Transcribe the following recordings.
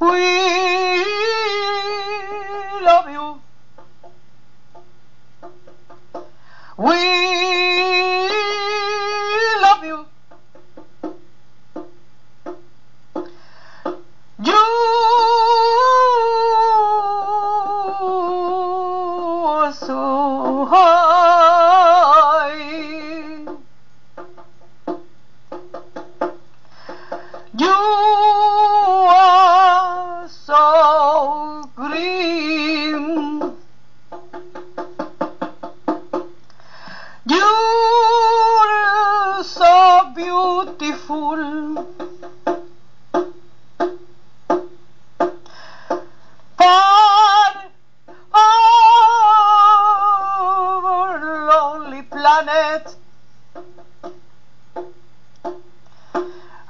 We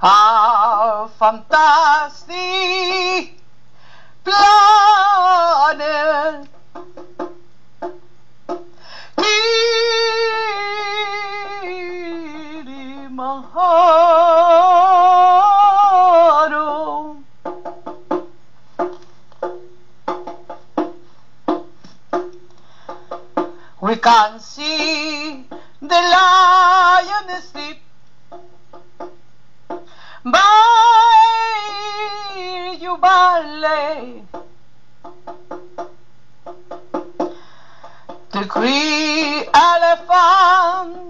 Our fantastic! Planet. We can see the lion asleep The green elephant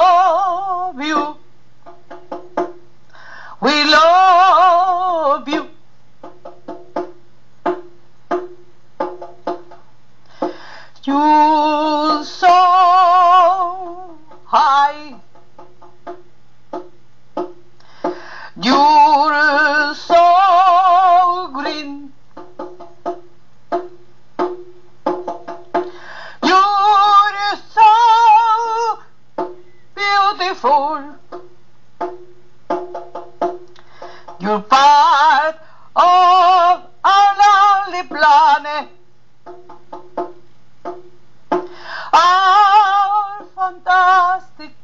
You so high. You're so green. You're so beautiful. You're fantastic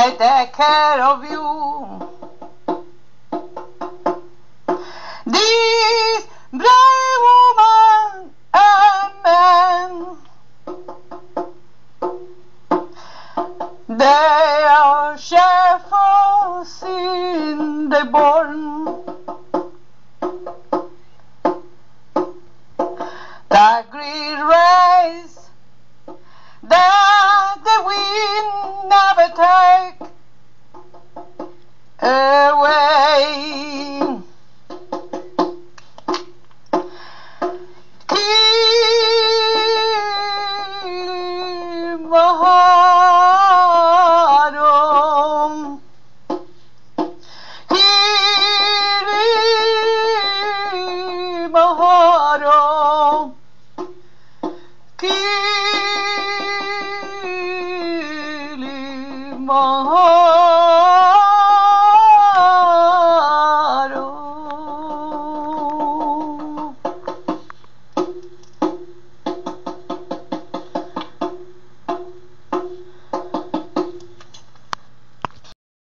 they take care of you. These brave women and men, they are shepherds in the born. The great race that the wind never takes. baharım Piri baharım. Piri